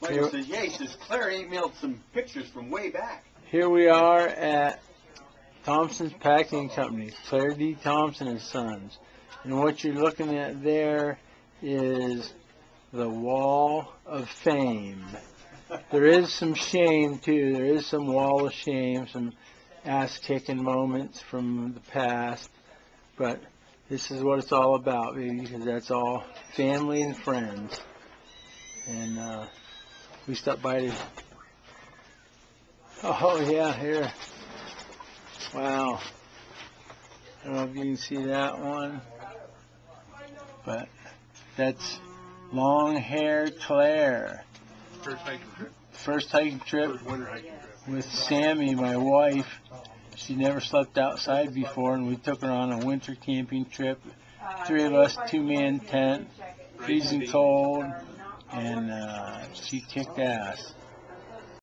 Michael Here- says, yeah, he says, Claire emailed some pictures from way back. Here we are at Thompson's Packing Company, Claire D. Thompson and Sons. And what you're looking at there is the Wall of Fame. There is some shame too. There is some Wall of Shame, some ass kicking moments from the past. But this is what it's all about, baby, because that's all family and friends. We stopped by to Oh yeah, here. Wow. I don't know if you can see that one, but that's long hair Claire. First hiking trip. First hiking trip First winter hiking trip. with Sammy, my wife. She never slept outside before, and we took her on a winter camping trip. Three of us, two man tent, freezing cold, and uh, she kicked ass.